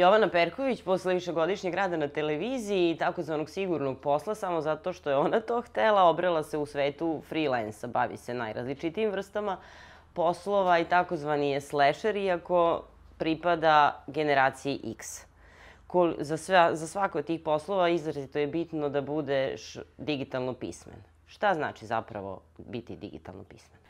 Jovana Perković posle višegodišnjeg rada na televiziji i takozvanog sigurnog posla samo zato što je ona to htela, obrela se u svetu freelansa, bavi se najrazličitijim vrstama poslova i takozvani je slasher, iako pripada generaciji X. Kol, za, sve, za svako od tih poslova izrazito je bitno da budeš digitalno pismen. Šta znači zapravo biti digitalno pismen?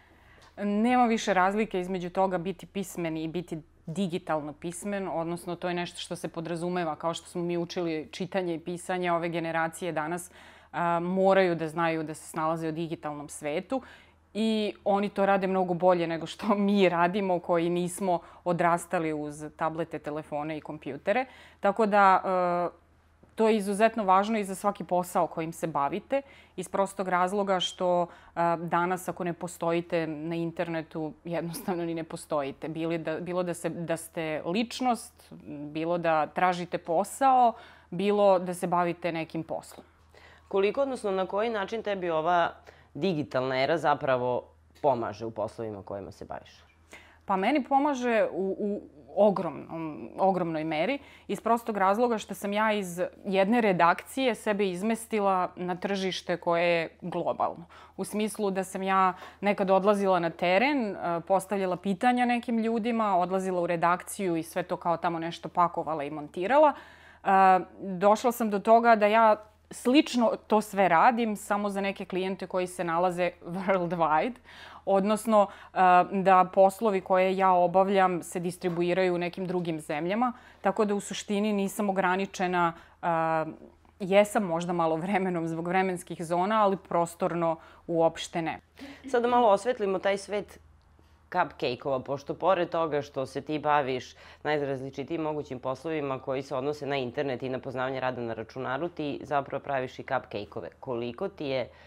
Nema više razlike između toga biti pismen i biti digitalno pismen, odnosno to je nešto što se podrazumeva, kao što smo mi učili čitanje i pisanje, ove generacije danas a, moraju da znaju da se snalaze u digitalnom svetu i oni to rade mnogo bolje nego što mi radimo koji nismo odrastali uz tablete, telefone i kompjutere. Tako da to je izuzetno važno i za svaki posao kojim se bavite iz prostog razloga što a, danas ako ne postojite na internetu jednostavno ni ne postojite. Bilo da, bilo da, se, da ste ličnost, bilo da tražite posao, bilo da se bavite nekim poslom. Koliko, odnosno na koji način tebi ova digitalna era zapravo pomaže u poslovima kojima se baviš? Pa meni pomaže u, u ogromnom, ogromnoj meri iz prostog razloga što sam ja iz jedne redakcije sebe izmestila na tržište koje je globalno. U smislu da sam ja nekad odlazila na teren, e, postavljala pitanja nekim ljudima, odlazila u redakciju i sve to kao tamo nešto pakovala i montirala. E, došla sam do toga da ja slično to sve radim, samo za neke klijente koji se nalaze worldwide, odnosno uh, da poslovi koje ja obavljam se distribuiraju u nekim drugim zemljama, tako da u suštini nisam ograničena uh, Jesam možda malo vremenom zbog vremenskih zona, ali prostorno uopšte ne. Sada malo osvetlimo taj svet cupcake-ova, pošto pored toga što se ti baviš najrazličitijim mogućim poslovima koji se odnose na internet i na poznavanje rada na računaru, ti zapravo praviš i cupcake-ove. Koliko ti je pozna,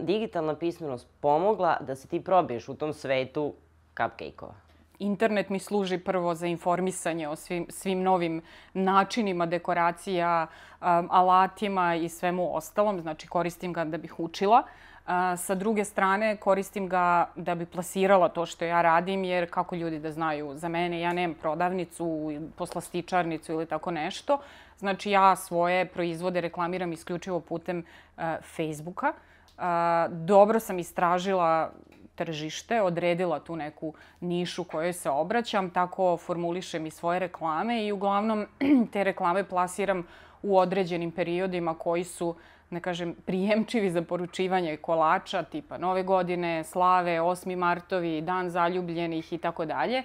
digitalna pismenost pomogla da se ti probiješ u tom svetu cupcake-ova? Internet mi služi prvo za informisanje o svim, svim novim načinima dekoracija, um, alatima i svemu ostalom. Znači koristim ga da bih učila. Uh, sa druge strane, koristim ga da bi plasirala to što ja radim, jer kako ljudi da znaju za mene, ja nemam prodavnicu, poslastičarnicu ili tako nešto. Znači, ja svoje proizvode reklamiram isključivo putem uh, Facebooka. Dobro sam istražila tržište, odredila tu neku nišu kojoj se obraćam, tako formulišem i svoje reklame i uglavnom te reklame plasiram u određenim periodima koji su ne kažem, prijemčivi za poručivanje kolača tipa Nove godine, slave, 8. martovi, dan zaljubljenih i tako dalje.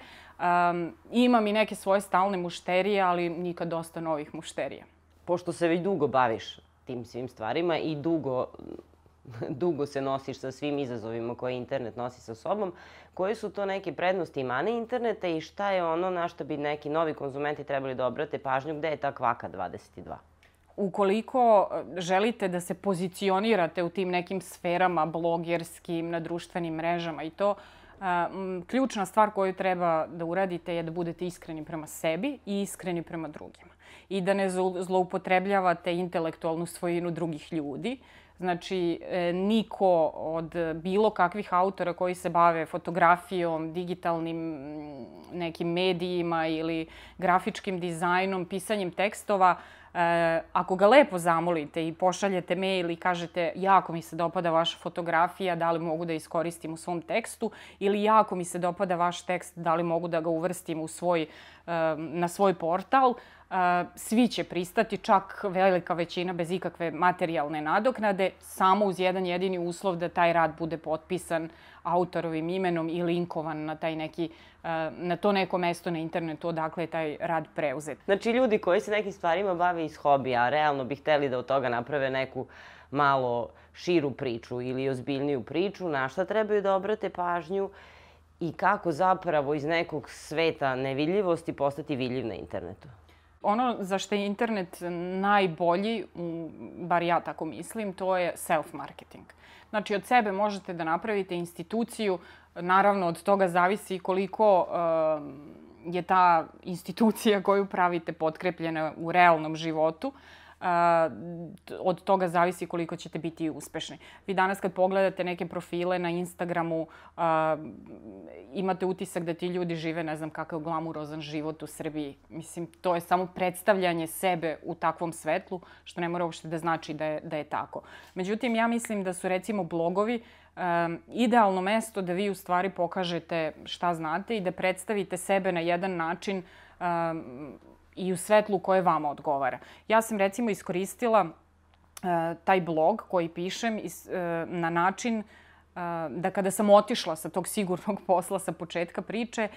Imam i neke svoje stalne mušterije, ali nikad dosta novih mušterija. Pošto se već dugo baviš tim svim stvarima i dugo dugo se nosiš sa svim izazovima koje internet nosi sa sobom. Koje su to neke prednosti i mane interneta i šta je ono na što bi neki novi konzumenti trebali da obrate pažnju? Gde je ta kvaka 22? ukoliko e, želite da se pozicionirate u tim nekim sferama blogerskim, na društvenim mrežama i to, e, ključna stvar koju treba da uradite je da budete iskreni prema sebi i iskreni prema drugima. I da ne zloupotrebljavate intelektualnu svojinu drugih ljudi. Znači, e, niko od bilo kakvih autora koji se bave fotografijom, digitalnim nekim medijima ili grafičkim dizajnom, pisanjem tekstova, E, ako ga lepo zamolite i pošaljete mail i kažete jako mi se dopada vaša fotografija, da li mogu da iskoristim u svom tekstu ili jako mi se dopada vaš tekst, da li mogu da ga uvrstim u svoj, e, na svoj portal, svi će pristati, čak velika većina bez ikakve materijalne nadoknade, samo uz jedan jedini uslov da taj rad bude potpisan autorovim imenom i linkovan na taj neki na to neko mesto na internetu odakle je taj rad preuzet. Znači ljudi koji se nekim stvarima bave iz hobija, realno bi hteli da od toga naprave neku malo širu priču ili ozbiljniju priču, na šta trebaju da obrate pažnju i kako zapravo iz nekog sveta nevidljivosti postati vidljiv na internetu? Ono za što je internet najbolji, bar ja tako mislim, to je self-marketing. Znači, od sebe možete da napravite instituciju, naravno od toga zavisi koliko uh, je ta institucija koju pravite potkrepljena u realnom životu. Od toga zavisi koliko ćete biti uspešni. Vi danas kad pogledate neke profile na Instagramu, imate utisak da ti ljudi žive ne znam kakav glamurozan život u Srbiji. Mislim, to je samo predstavljanje sebe u takvom svetlu, što ne mora uopšte da znači da je, da je tako. Međutim, ja mislim da su recimo blogovi um, idealno mesto da vi u stvari pokažete šta znate i da predstavite sebe na jedan način um, i u svetlu koje vama odgovara. Ja sam recimo iskoristila uh, taj blog koji pišem uh, na način uh, da kada sam otišla sa tog sigurnog posla sa početka priče,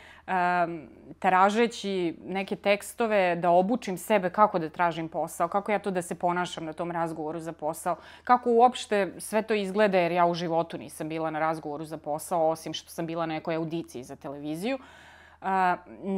tražeći neke tekstove da obučim sebe kako da tražim posao, kako ja to da se ponašam na tom razgovoru za posao, kako uopšte sve to izgleda jer ja u životu nisam bila na razgovoru za posao, osim što sam bila na nekoj audiciji za televiziju. Uh,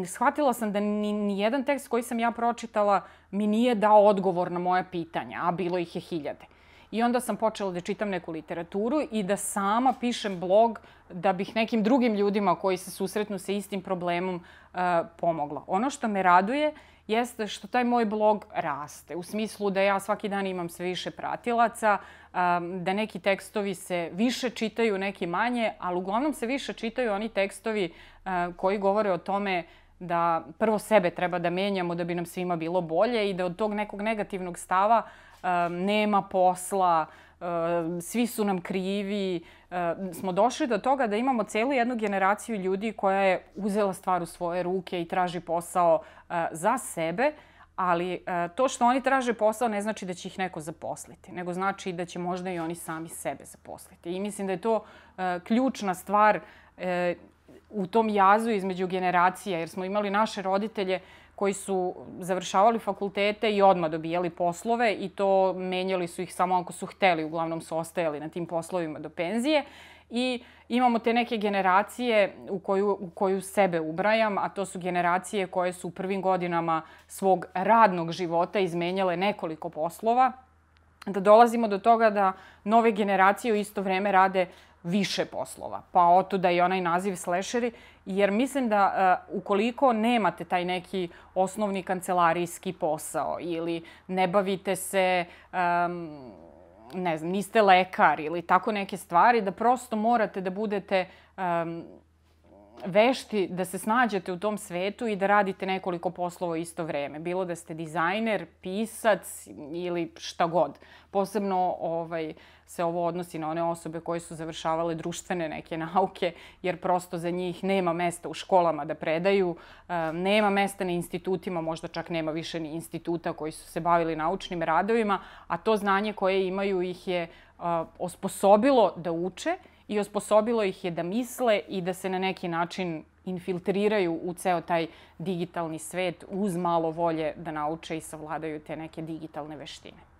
shvatila sam da ni, ni jedan tekst koji sam ja pročitala mi nije dao odgovor na moje pitanja, a bilo ih je hiljade. I onda sam počela da čitam neku literaturu i da sama pišem blog da bih nekim drugim ljudima koji se susretnu sa istim problemom uh, pomogla. Ono što me raduje jeste što taj moj blog raste. U smislu da ja svaki dan imam sve više pratilaca, um, da neki tekstovi se više čitaju, neki manje, ali uglavnom se više čitaju oni tekstovi uh, koji govore o tome da prvo sebe treba da menjamo da bi nam svima bilo bolje i da od tog nekog negativnog stava uh, nema posla, svi su nam krivi. Smo došli do toga da imamo celu jednu generaciju ljudi koja je uzela stvar u svoje ruke i traži posao za sebe, ali to što oni traže posao ne znači da će ih neko zaposliti, nego znači da će možda i oni sami sebe zaposliti. I mislim da je to ključna stvar u tom jazu između generacija, jer smo imali naše roditelje koji su završavali fakultete i odmah dobijali poslove i to menjali su ih samo ako su hteli, uglavnom su ostajali na tim poslovima do penzije. I imamo te neke generacije u koju, u koju sebe ubrajam, a to su generacije koje su u prvim godinama svog radnog života izmenjale nekoliko poslova, da dolazimo do toga da nove generacije u isto vreme rade više poslova. Pa oto da i onaj naziv slasheri, jer mislim da uh, ukoliko nemate taj neki osnovni kancelarijski posao ili ne bavite se, um, ne znam, niste lekar ili tako neke stvari, da prosto morate da budete um, vešti da se snađete u tom svetu i da radite nekoliko poslova isto vreme. Bilo da ste dizajner, pisac ili šta god. Posebno ovaj, se ovo odnosi na one osobe koje su završavale društvene neke nauke, jer prosto za njih nema mesta u školama da predaju, nema mesta na institutima, možda čak nema više ni instituta koji su se bavili naučnim radovima, a to znanje koje imaju ih je osposobilo da uče i osposobilo ih je da misle i da se na neki način infiltriraju u ceo taj digitalni svet uz malo volje da nauče i savladaju te neke digitalne veštine.